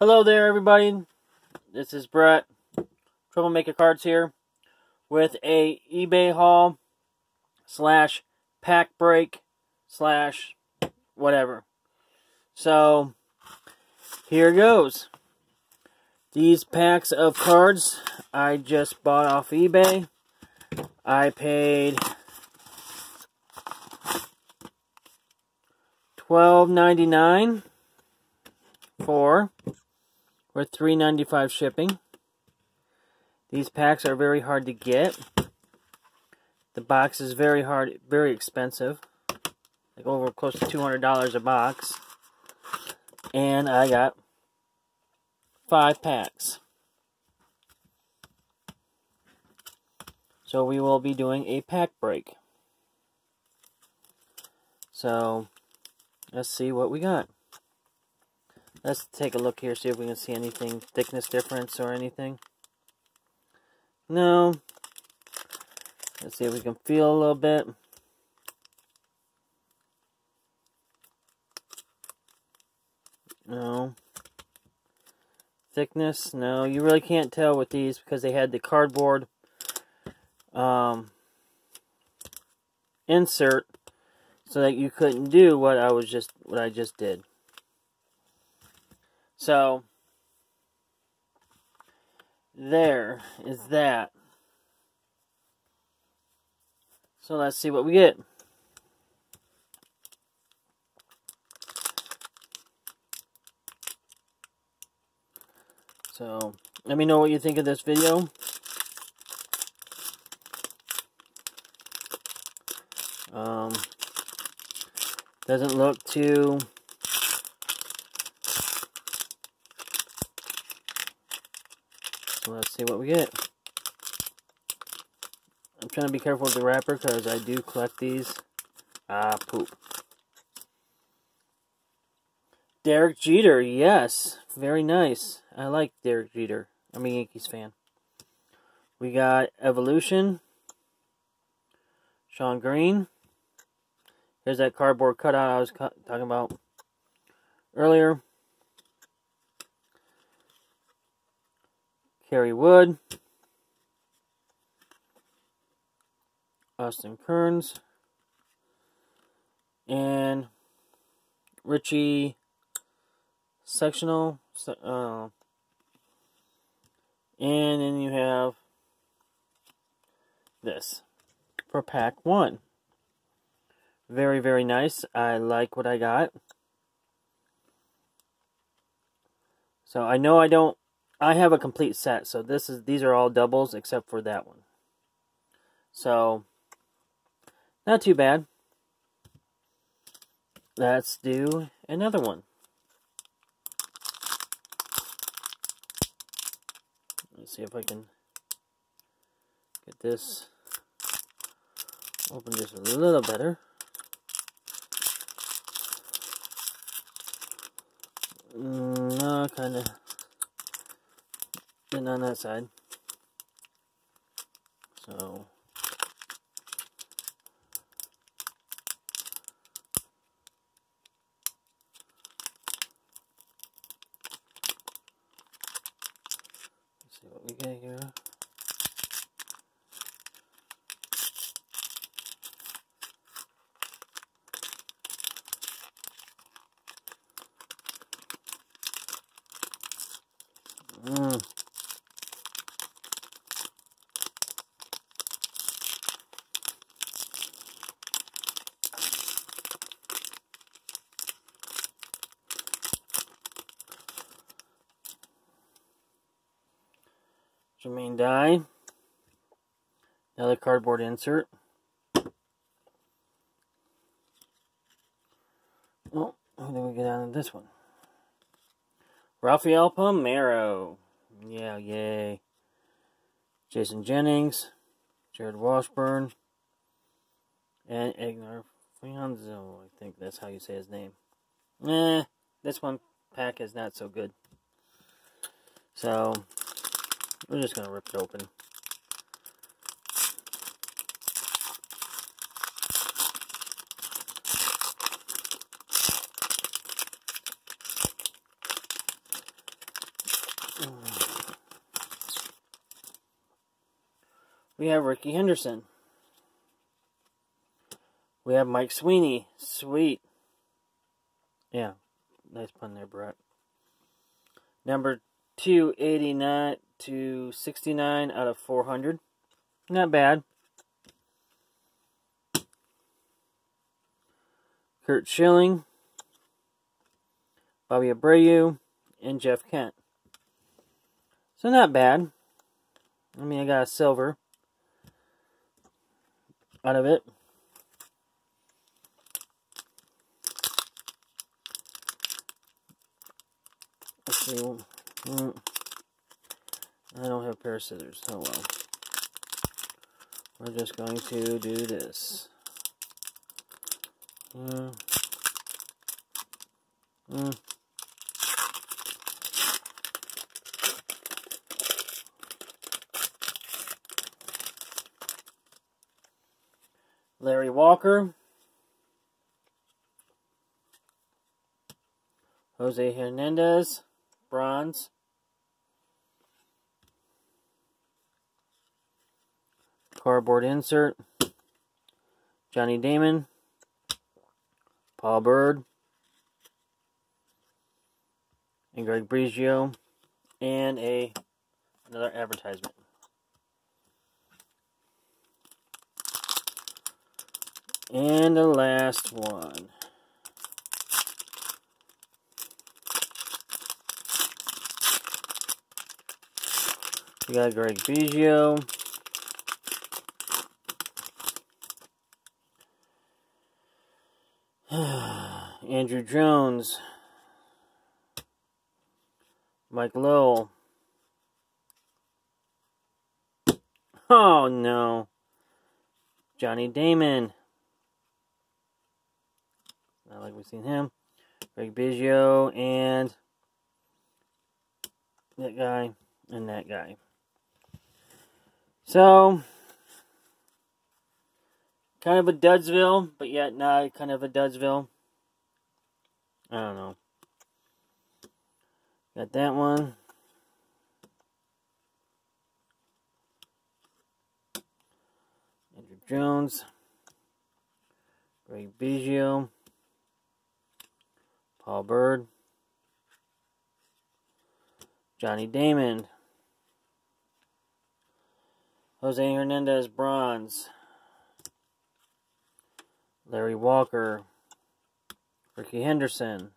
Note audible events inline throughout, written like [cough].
Hello there, everybody. This is Brett, Troublemaker Cards here, with a eBay haul slash pack break slash whatever. So here goes. These packs of cards I just bought off eBay. I paid twelve ninety nine for or $3.95 shipping. These packs are very hard to get. The box is very hard, very expensive. Like over close to $200 a box. And I got five packs. So we will be doing a pack break. So let's see what we got. Let's take a look here, see if we can see anything, thickness difference or anything. No. Let's see if we can feel a little bit. No. Thickness, no. You really can't tell with these because they had the cardboard um, insert so that you couldn't do what I was just what I just did. So, there is that. So let's see what we get. So, let me know what you think of this video. Um, doesn't look too let's see what we get. I'm trying to be careful with the wrapper because I do collect these. Ah, poop. Derek Jeter, yes. Very nice. I like Derek Jeter. I'm a Yankees fan. We got Evolution. Shawn Green. Here's that cardboard cutout I was talking about earlier. Kerry Wood, Austin Kearns, and Richie Sexson. Uh, and then you have this for pack one. Very, very nice. I like what I got. So I know I don't I have a complete set, so this is these are all doubles except for that one. So not too bad. Let's do another one. Let's see if I can get this open just a little better. Mm, no, kind of and on that side. So let's see what we get here. Mm. Jermaine Dye. Another cardboard insert. Oh, did we get out of this one? Rafael Palmeiro. Yeah, yay. Jason Jennings. Jarrod Washburn. And Egnar Fianzo. I think that's how you say his name. Eh, this one pack is not so good. So, we're just to rip it open. We have Rickey Henderson. We have Mike Sweeney. Sweet. Yeah. Nice pun there, Brett. Number 289 to 69 out of 400. Not bad. Curt Schilling, Bobby Abreu, and Jeff Kent. So not bad. I mean, I got a silver out of it. Let's see. Mm, mm. I don't have a pair of scissors. Oh well. We're just going to do this. Mm. Mm. Larry Walker. Jose Hernandez, bronze. Cardboard insert. Johnny Damon. Paul Byrd. And Greg Biggio. And a another advertisement. And the last one. We got Greg Biggio. [sighs] Andruw Jones. Mike Lowell. Oh no. Johnny Damon. Not like we've seen him. Greg Biggio and that guy and that guy. So, kind of a Dudsville, but yet not kind of a Dudsville. I don't know. Got that one. Andruw Jones. Greg Biggio. Paul Byrd. Johnny Damon. Jose Hernandez bronze. Larry Walker. Rickey Henderson.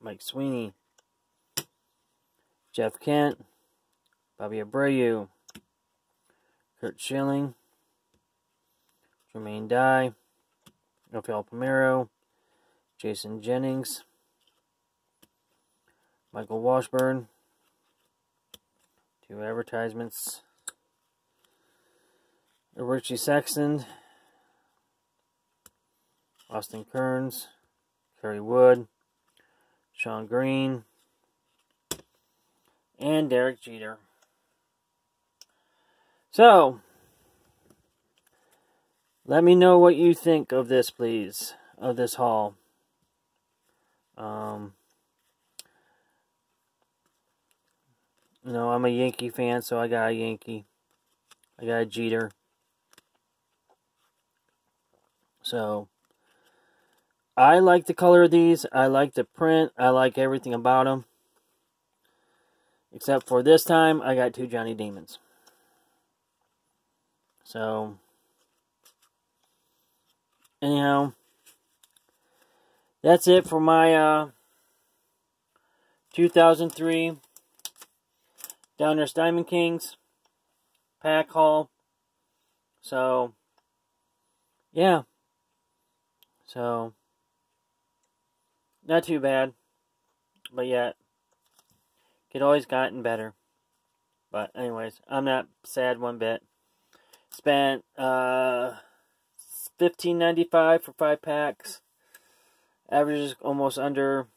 Mike Sweeney. Jeff Kent. Bobby Abreu. Curt Schilling. Jermaine Dye. Rafael Palmeiro. Jason Jennings. Michael Washburn. Two advertisements. Richie Sexson. Austin Kearns. Kerry Wood. Shawn Green. And Derek Jeter. So, let me know what you think of this, please, of this haul. Um, You know, I'm a Yankee fan, so I got a Yankee. I got a Jeter. So, I like the color of these. I like the print. I like everything about them. Except for this time, I got two Johnny Demons. So, anyhow, that's it for my uh, 2003 Donruss Diamond Kings, pack haul. So, yeah. So, not too bad. But yet, could always gotten better. But anyways, I'm not sad one bit. Spent uh fifteen ninety five for five packs. Averages almost under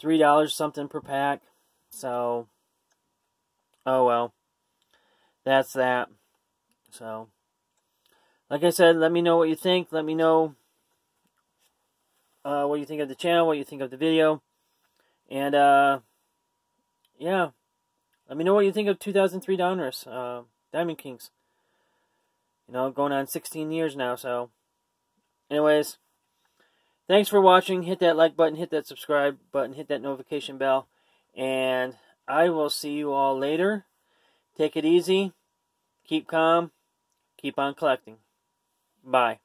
three dollars something per pack. So, oh well, that's that. So, like I said, let me know what you think. Let me know uh, what you think of the channel, what you think of the video, And, uh, yeah. Let me know what you think of 2003 Donruss, uh, Diamond Kings. You know, going on 16 years now, so. Anyways, thanks for watching. Hit that like button, hit that subscribe button, hit that notification bell. And I will see you all later. Take it easy. Keep calm. Keep on collecting. Bye.